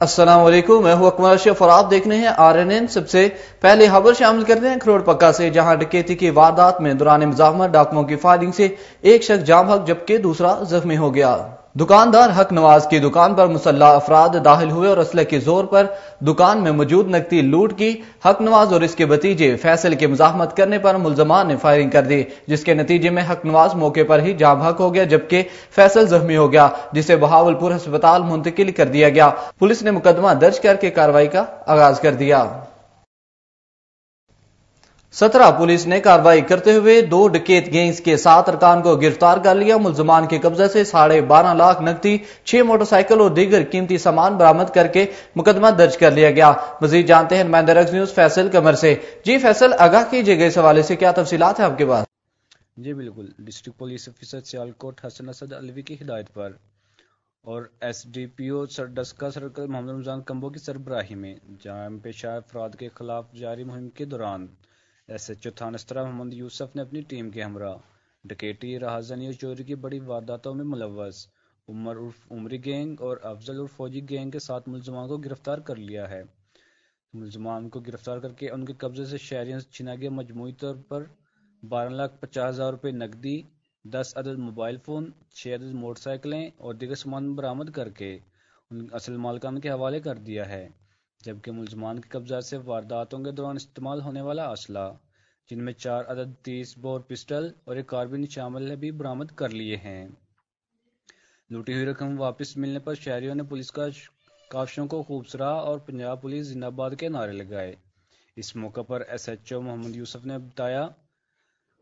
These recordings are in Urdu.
السلام علیکم، میں ہوں اکمر اشرف اور آپ دیکھ رہے ہیں آر این این۔ سب سے پہلے خبر شامل کرتے ہیں کروڑ پکا سے، جہاں ڈکیتی کی واردات میں دوران مزاحمت ڈاکموں کی فائرنگ سے ایک شخص جام حق، جبکہ دوسرا زخمی ہو گیا۔ دکاندار حق نواز کی دکان پر مسلح افراد داخل ہوئے اور اسلحے کے زور پر دکان میں موجود نقدی لوٹ کی حق نواز اور اس کے بتیجے فیصل کی مزاحمت کرنے پر ملزمان نے فائرنگ کر دی، جس کے نتیجے میں حق نواز موقع پر ہی جام حق ہو گیا، جبکہ فیصل زخمی ہو گیا، جسے بہاول پور ہسپتال منتقل کر دیا گیا۔ پولیس نے مقدمہ درج کر کے کاروائی کا آغاز کر دیا۔ سترہ پولیس نے کاروائی کرتے ہوئے دو ڈکیت گینگز کے سات ارکان کو گرفتار کر لیا۔ ملزمان کے قبضے سے ساڑھے بارہ لاکھ نقدی، چھ موٹر سائیکل اور دیگر قیمتی سامان برامد کر کے مقدمہ درج کر لیا گیا۔ مزید جانتے ہیں نمائندہ رکس نیوز فیصل کمر سے۔ جی فیصل، آگاہ کیجیے گئے اس حوالے سے، کیا تفصیلات ہیں آپ کے پاس؟ جی بالکل۔ District police officer Sialkot Hassan Asad Alvi کی ہدایت پر اور S D P O Daska circle Muhammad Ramzan Kamboh کی سربراہی میں۔ جہاں پیشہ افراد کے خلاف جاری مہم کے دوران ایس ایچ او تھانسترہ محمد یوسف نے اپنی ٹیم کے ہمراہ ڈکیٹی راہزنی اور چوری کی بڑی وارداتوں میں ملوث، عمر عرف، عمری گینگ اور افضل اور فوجی گینگ کے ساتھ ملزمان کو گرفتار کر لیا ہے۔ ملزمان کو گرفتار کر کے ان کے قبضے سے شہریوں سے چھنا گیا۔ مجموعی طور پر بارہ لاکھ پچاس ہزار روپے نقدی، دس عدد موبائل فون، چھ عدد موٹر سائیکلیں اور دیگر سامان برآمد کر کے ان اصل مالکان کے حوالے کر دیا ہے۔ جبکہ ملزمان کے قبضہ سے وارداتوں کے دوران استعمال ہونے والا اسلحہ، جن میں چار عدد تیس بور پسٹل اور ایک کاربن شامل بھی برامد کر لیے ہیں۔ لوٹی ہوئی رقم واپس ملنے پر شہریوں نے پولیس کا کافشوں کو خوبصورہ اور پنجاب پولیس زندہ باد کے نعرے لگائے۔ اس موقع پر ایس ایچ او محمد یوسف نے بتایا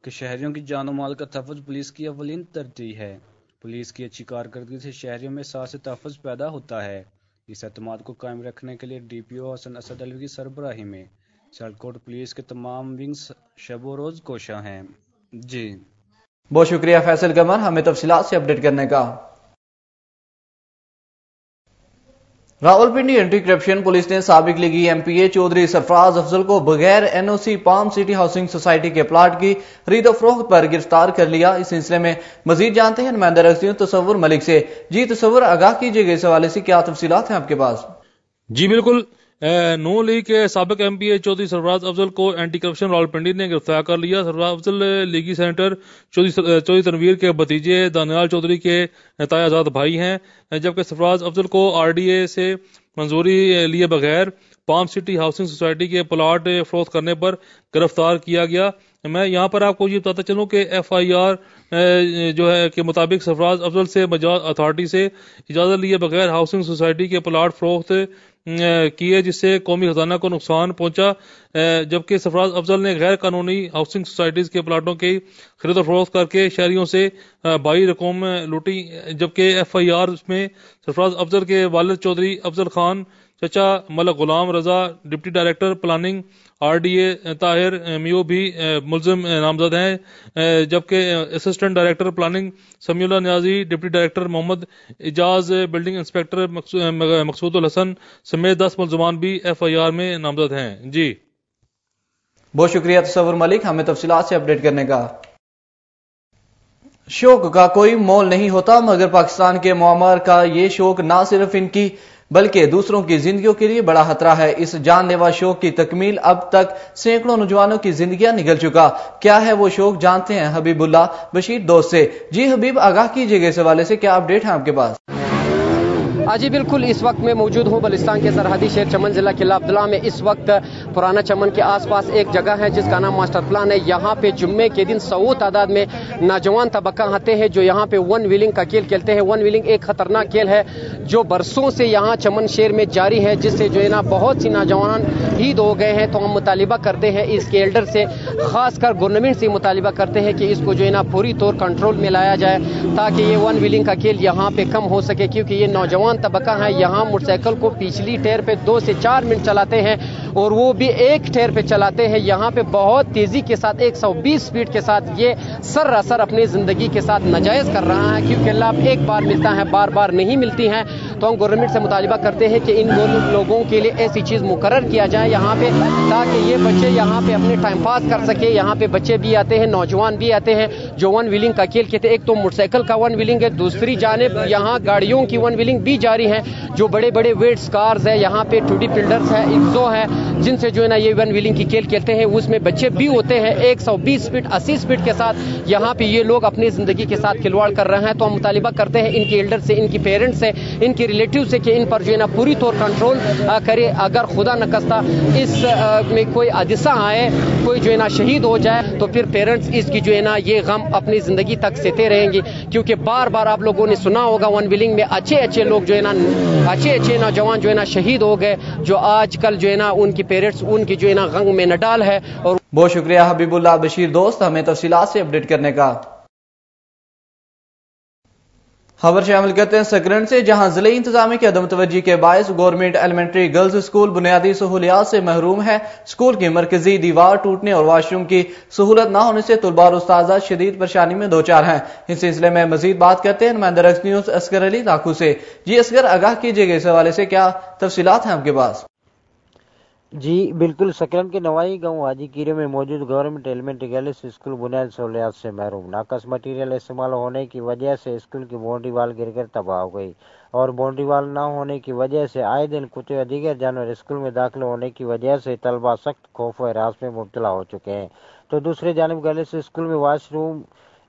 کہ شہریوں کی جان و مال کا تحفظ پولیس کی اولین ترجیح ہے۔ پولیس کی اچھی کارکردگی سے شہریوں میں ساس تحفظ پیدا ہوتا ہے۔ جی اس اعتماد کو قائم رکھنے کے لیے D P O Hassan Asad Alvi کی سربراہی میں سیالکوٹ پولیس کے تمام ونگز شب و روز کوشاں ہیں۔ جی۔ بہت شکریہ فیصل کمر ہمیں تفصیلات سے اپڈیٹ کرنے کا۔ Rawalpindi anti corruption police نے سابق لیگی ایم پی اے چودھری سرفراز افضل کو بغیر N O C Palm City housing society کے پلاٹ کی خرید و فروخت پر گرفتار کر لیا۔ اس سلسلے میں مزید جانتے ہیں نمائندہ رکھتی ہوں تصور ملک سے۔ جی تصور آگاہ کیجیے گئے اس حوالے سے۔ کیا تفصیلات ہیں آپ کے پاس؟ جی بالکل۔ نو لیگ کے سابق ایم پی اے چودھری سرفراز افضل کو اینٹی کرپشن راول پنڈی نے گرفتار کر لیا۔ سرفراز افضل لیگی سینٹر چودھری تنویر کے بتیجے دانیال چودھری کے تایا آزاد بھائی ہیں۔ جبکہ سرفراز افضل کو آر ڈی اے سے منظوری لیے بغیر پام سٹی ہاؤسنگ سوسائٹی کے پلاٹ فروخت کرنے پر گرفتار کیا گیا۔ میں یہاں پر آپ کو یہ بتاتا چلوں کہ ایف آئی آر جو ہے کے مطابق سرفراز افضل سے مجاز اتھارٹی سے اجازت لیے بغیر ہاؤسنگ سوسائٹی کے پلاٹ فروخت کیے جس سے قومی خزانہ کو نقصان پہنچا۔ جبکہ سرفراز افضل نے غیر قانونی ہاؤسنگ سوسائٹیز کے پلاٹوں کی خرید و فروخت کر کے شہریوں سے بائی رقوم لوٹی۔ جبکہ ایف آئی آر میں سرفراز افضل کے والد چودھری افضل خان چچا Malik Ghulam Raza, deputy director, planning, R D A, Tahir Mayo بھی ملزم نامزد ہیں۔ جبکہ assistant director planning Samiullah Niazi, deputy director Muhammad Ijaz, building inspector Maqsood ul Hassan سمیت دس ملزمان بھی ایف آئی آر میں نامزد ہیں۔ جی۔ بہت شکریہ تصور ملک، ہمیں تفصیلات سے اپڈیٹ کرنے کا۔ شوق کا کوئی مول نہیں ہوتا، مگر پاکستان کے معمر کا یہ شوق نہ صرف ان کی بلکہ دوسروں کی زندگیوں کے لیے بڑا خطرہ ہے۔ اس جان لیوا شوق کی تکمیل اب تک سینکڑوں نوجوانوں کی زندگیاں نکل چکا۔ کیا ہے وہ شوق؟ جانتے ہیں حبیب اللہ بشیر دوست سے۔ جی حبیب، آگاہ کیجیے گا اس حوالے سے۔ کیا اپڈیٹ ہے آپ کے پاس؟ جی بالکل اس وقت میں موجود ہوں بلستان کے سرحدی شہر چمن ضلع قلعہ عبداللہ میں اس وقت پرانا چمن کے آس پاس ایک جگہ ہے جس کا نام ماسٹر پلان ہے۔ یہاں پہ جمعے کے دن سو تعداد میں نوجوان طبقہ آتے ہیں جو یہاں پہ ون ویلنگ کا کھیل کھیلتے ہیں۔ ون ویلنگ ایک خطرناک کھیل ہے جو برسوں سے یہاں چمن شہر میں جاری ہے، جس سے جو ہے نا بہت سی نوجوان عید ہو گئے ہیں۔ تو ہم مطالبہ کرتے ہیں اس کے ایلڈر سے، خاص کر گورنمنٹ سے مطالبہ کرتے ہیں کہ اس کو جو ہے نا پوری طور کنٹرول میں لایا جائے تاکہ یہ ون ویلنگ کا کھیل یہاں پہ کم ہو سکے، کیونکہ یہ نوجوان طبقہ ہے یہاں موٹر سائیکل کو پچھلی ٹیر پہ دو سے چار منٹ چلاتے ہیں اور وہ بھی ایک ٹیر پہ چلاتے ہیں۔ یہاں پہ بہت تیزی کے ساتھ، ایک سو بیس سپیڈ کے ساتھ یہ سر اثر اپنی زندگی کے ساتھ نجائز کر رہا ہے۔ کیونکہ لاب ایک بار ملتا ہے، بار بار نہیں ملتی ہیں۔ تو ہم گورنمنٹ سے مطالبہ کرتے ہیں کہ ان لوگوں کے لیے ایسی چیز مقرر کیا جائے یہاں پہ، تاکہ یہ بچے یہاں پہ اپنے ٹائم پاس کر سکے۔ یہاں پہ بچے بھی آتے ہیں، نوجوان بھی آتے ہیں جو ون ویلنگ کا کھیل کہتے ہیں۔ ایک تو موٹر سائیکل کا ون ویلنگ ہے، دوسری جانب یہاں گاڑیوں کی ون ویلنگ بھی جاری ہے جو بڑے بڑے ویٹس کارز ہے یہاں پہ ٹو ڈی پلڈرز ہے انزو ہے جن سے جو ہے نا یہ ون ویلنگ کی کھیل کھیلتے ہیں۔ اس میں بچے بھی ہوتے ہیں، ایک سو بیس اسپیڈ اسی اسپیڈ کے ساتھ یہاں پہ یہ لوگ اپنی زندگی کے ساتھ کھلواڑ کر رہے ہیں۔ تو ہم مطالبہ کرتے ہیں ان کے ایلڈر سے، ان کی پیرنٹس سے، ان کے ریلیٹیو سے کہ ان پر جو ہے نا پوری طور کنٹرول کرے۔ اگر خدا نکستہ اس میں کوئی حادثہ آئے، کوئی جو ہے نا شہید ہو جائے، تو پھر پیرنٹس اس کی جو ہے نا یہ غم اپنی زندگی تک سیتے رہیں گے۔ کیونکہ بار بار آپ لوگوں نے سنا ہوگا ون ویلنگ میں اچھے اچھے لوگ جو ہے نا، اچھے اچھے نوجوان جو ہے نا شہید ہو گئے، جو آج کل جو ہے نا ان کی پیرنٹس ان کی جو ہے نا غنگ میں نڈال ہے اور بہت شکریہ حبیب اللہ، بشیر دوست، ہمیں تفصیلات سے اپڈیٹ کرنے کا۔ خبر شامل کرتے ہیں سکرنٹ سے، جہاں ضلعی انتظامیہ کی عدم توجہ کے باعث گورنمنٹ ایلیمنٹری گرلز اسکول بنیادی سہولیات سے محروم ہے۔ اسکول کی مرکزی دیوار ٹوٹنے اور واش روم کی سہولت نہ ہونے سے طلباء اور استاذہ شدید پریشانی میں دو چار ہیں۔ اس سلسلے میں مزید بات کرتے ہیں نمائندہ رکس نیوز اسکر علی لاکھو سے۔ جی اسکر، آگاہ کیجیے گا اس حوالے سے کیا تفصیلات ہیں آپ کے پاس؟ جی بالکل، سکرم کے نوائی گاؤں حاجی کیرے میں موجود گورنمنٹ ایلیمنٹری گرلس اسکول بنیاد سہولیات سے محروم۔ ناقص مٹیریل استعمال ہونے کی وجہ سے اسکول کی باؤنڈری وال گر کر تباہ ہو گئی۔ اور باؤنڈری وال نہ ہونے کی وجہ سے آئے دن کتے دیگر جانور اسکول میں داخل ہونے کی وجہ سے طلبہ سخت خوف و اراض میں مبتلا ہو چکے ہیں۔ تو دوسرے جانب گرلس اسکول میں واش روم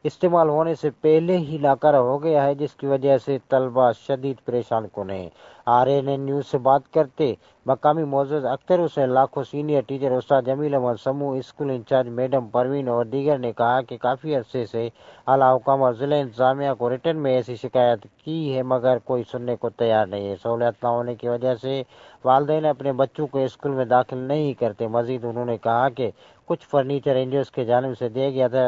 استعمال ہونے سے پہلے ہی لاکر ہو گیا ہے، جس کی وجہ سے طلبہ شدید پریشان کن ہیں۔ آر این این نیوز سے بات کرتے مقامی معزز اختر حسین لاکھوں سینئر ٹیچر، استاد جمیل احمد سمو، اسکول انچارج میڈم پروین اور دیگر نے کہا کہ کافی عرصے سے اعلیٰ حکام اور ضلع انتظامیہ کو ریٹرن میں ایسی شکایت کی ہے، مگر کوئی سننے کو تیار نہیں ہے۔ سہولیات نہ ہونے کی وجہ سے والدین اپنے بچوں کو اسکول میں داخل نہیں کرتے۔ مزید انہوں نے کہا کہ کچھ فرنیچر انجوز کے جانب سے دیا گیا تھا،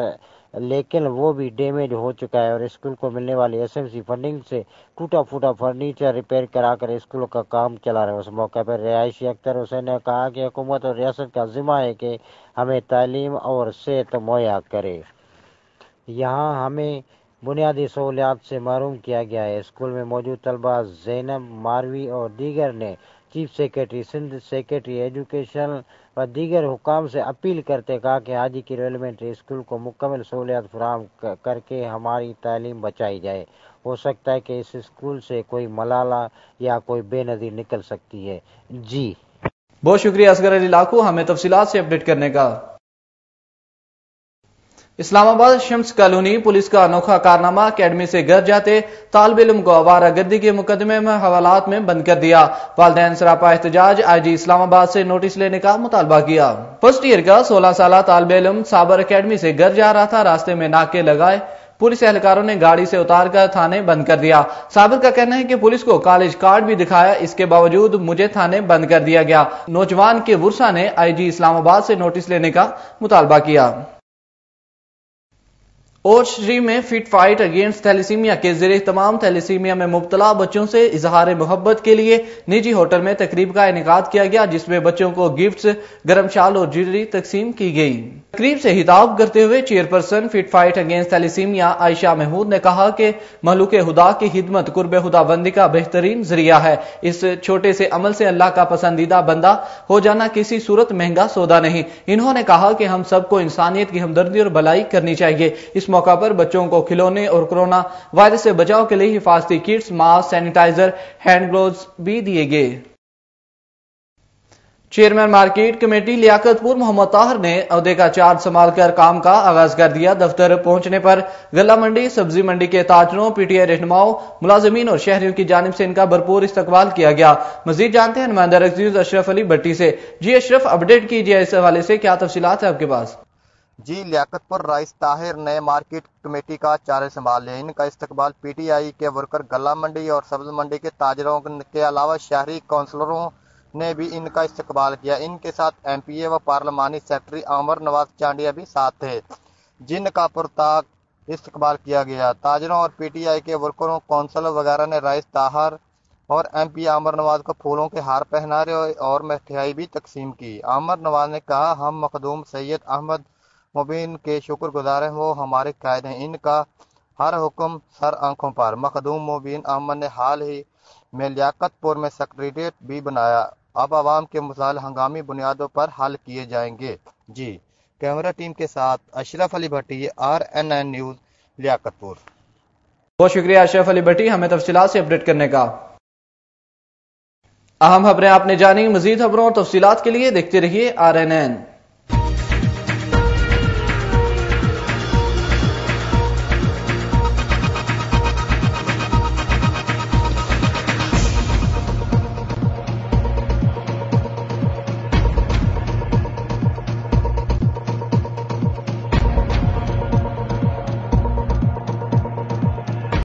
لیکن وہ بھی ڈیمیج ہو چکا ہے اور اسکول کو ملنے والی ایس ایم سی فنڈنگ سے ٹوٹا پھوٹا فرنیچر ریپیئر کرا کر اسکول کا کام چلا رہے ہیں اس موقع پر رہائشی اختر حسین نے کہا کہ حکومت اور ریاست کا ذمہ ہے کہ ہمیں تعلیم اور صحت مہیا کرے۔ یہاں ہمیں بنیادی سہولیات سے محروم کیا گیا ہے۔ اسکول میں موجود طلبہ زینب ماروی اور دیگر نے chief secretary Sindh secretary education و دیگر حکام سے اپیل کرتے کہا کہ حاجی کی ایلیمنٹری اسکول کو مکمل سہولیات فراہم کر کے ہماری تعلیم بچائی جائے۔ ہو سکتا ہے کہ اس اسکول سے کوئی ملالہ یا کوئی بے نظیر نکل سکتی ہے۔ جی۔ بہت شکریہ اصغر علی لاکھو، ہمیں تفصیلات سے اپڈیٹ کرنے کا۔ اسلام آباد، شمس کالونی، پولیس کا انوکھا کارنامہ، اکیڈمی سے گھر جاتے طالب علم کو آوارہ گردی کے مقدمے میں حوالات میں بند کر دیا۔ والدین سراپا احتجاج، آئی جی اسلام آباد سے نوٹس لینے کا مطالبہ کیا۔ فرسٹ ایئر کا سولہ سالہ طالب علم صابر اکیڈمی سے گھر جا رہا تھا، راستے میں ناکے لگائے۔ پولیس اہلکاروں نے گاڑی سے اتار کر تھانے بند کر دیا۔ صابر کا کہنا ہے کہ پولیس کو کالج کارڈ بھی دکھایا، اس کے باوجود مجھے تھانے بند کر دیا گیا۔ نوجوان کے ورسا نے آئی جی اسلام آباد سے نوٹس لینے کا مطالبہ کیا۔ اور شری میں فٹ فائٹ اگینسٹ تھیلیسیمیا کے زیر تمام تھیلیسیمیا میں مبتلا بچوں سے اظہار محبت کے لیے نجی ہوٹل میں تقریب کا انعقاد کیا گیا، جس میں بچوں کو گفٹس، گرم شال اور جیلری تقسیم کی گئی۔ تقریب سے ہتاب کرتے ہوئے chairperson fit fight against thalassemia Ayesha Mahmood نے کہا کہ ملوک خدا کی خدمت قرب خدا بندی کا بہترین ذریعہ ہے۔ اس چھوٹے سے عمل سے اللہ کا پسندیدہ بندہ ہو جانا کسی صورت مہنگا سودا نہیں۔ انہوں نے کہا کہ ہم سب کو انسانیت کی ہمدردی اور بلائی کرنی چاہیے۔ اس موقع پر بچوں کو کھلونے اور کرونا وائرس سے بچاؤ کے لیے حفاظتی kits, mask, sanitiser, hand gloves بھی دیے گئے۔ چیئرمین مارکیٹ کمیٹی لیاقت پور محمد طاہر نے عہدے کا چارج سنبھال کر کام کا آغاز کر دیا۔ دفتر پہنچنے پر گلا منڈی، سبزی منڈی کے تاجروں، پی ٹی آئی رہنماؤں، ملازمین اور شہریوں کی جانب سے ان کا بھرپور استقبال کیا گیا۔ مزید جانتے ہیں نمائندہ اشرف علی بٹی سے۔ جی اشرف اپڈیٹ کیجیے اس حوالے سے کیا تفصیلات ہیں آپ کے پاس؟ جی لیاقت پور رائس طاہر نے مارکیٹ کمیٹی کا چارج سنبھال لیا ان کا استقبال پی ٹی آئی کے ورکر گلا منڈی اور سبز منڈی کے تاجروں کے علاوہ شہری کونسلروں نے بھی ان کا استقبال کیا۔ ان کے ساتھ ایم پی اے و پارلیمانی سیکرٹری عمر نواز چانڈیا بھی ساتھ تھے، جن کا پرتاق استقبال کیا گیا۔ تاجروں اور پی ٹی آئی کے ورکروں، کونسل وغیرہ نے رائس طاہر اور ایم پی عامر نواز کو پھولوں کے ہار پہنارے اور مٹھائی بھی تقسیم کی۔ عامر نواز نے کہا، ہم مخدوم سید احمد مبین کے شکر گزار ہیں، وہ ہمارے قائد ہیں۔ ان کا ہر حکم سر آنکھوں پر۔ مخدوم مبین احمد نے حال ہی میں لیاقت پور میں سیکریٹریٹ بھی بنایا۔ اب عوام کے مسائل ہنگامی بنیادوں پر حل کیے جائیں گے۔ جی کیمرہ ٹیم کے ساتھ Ashraf Ali Bhatti, R N N news, Liaquatpur. بہت شکریہ اشرف علی بھٹی ہمیں تفصیلات سے اپڈیٹ کرنے کا۔ اہم خبریں آپ نے جانی، مزید خبروں اور تفصیلات کے لیے دیکھتے رہیے آر این این۔